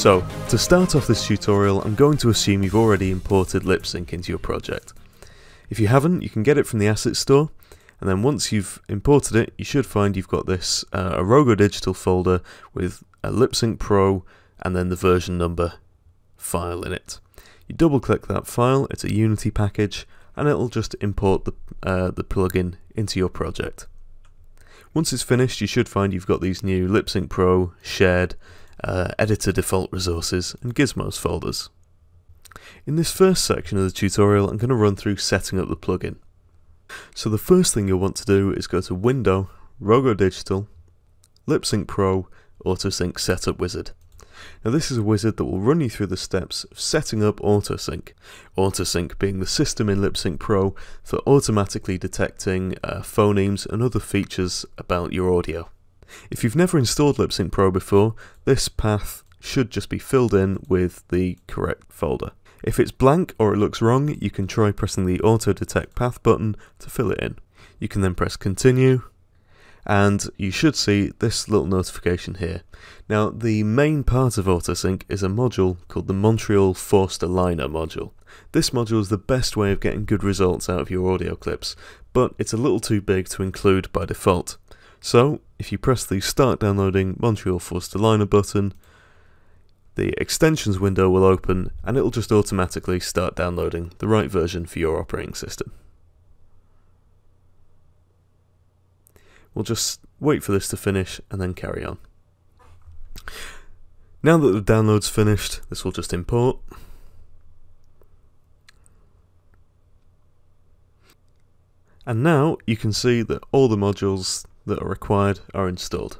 So, to start off this tutorial, I'm going to assume you've already imported LipSync into your project. If you haven't, you can get it from the asset store, and then once you've imported it, you should find you've got this uh, a Rogo Digital folder with a LipSync Pro and then the version number file in it. You double click that file, it's a Unity package, and it'll just import the, uh, the plugin into your project. Once it's finished, you should find you've got these new LipSync Pro, shared, uh, editor default resources, and gizmos folders. In this first section of the tutorial, I'm going to run through setting up the plugin. So the first thing you'll want to do is go to Window, Rogo Digital, LipSync Pro, AutoSync Setup Wizard. Now this is a wizard that will run you through the steps of setting up AutoSync. AutoSync being the system in LipSync Pro for automatically detecting uh, phonemes and other features about your audio. If you've never installed LipSync Pro before, this path should just be filled in with the correct folder. If it's blank or it looks wrong, you can try pressing the Auto Detect Path button to fill it in. You can then press Continue, and you should see this little notification here. Now, the main part of AutoSync is a module called the Montreal Forced Aligner module. This module is the best way of getting good results out of your audio clips, but it's a little too big to include by default. So, if you press the Start Downloading Montreal Forced Aligner button, the extensions window will open and it will just automatically start downloading the right version for your operating system. We'll just wait for this to finish and then carry on. Now that the download's finished, this will just import. And now you can see that all the modules that are required are installed.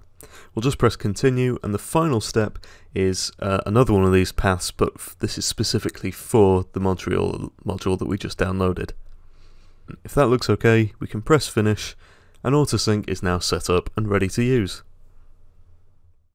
We'll just press continue and the final step is uh, another one of these paths but this is specifically for the Montreal module that we just downloaded. If that looks okay we can press finish and AutoSync is now set up and ready to use.